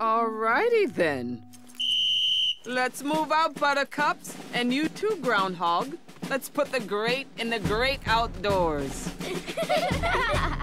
Alrighty then. Let's move out, buttercups. And you too, groundhog. Let's put the great in the great outdoors.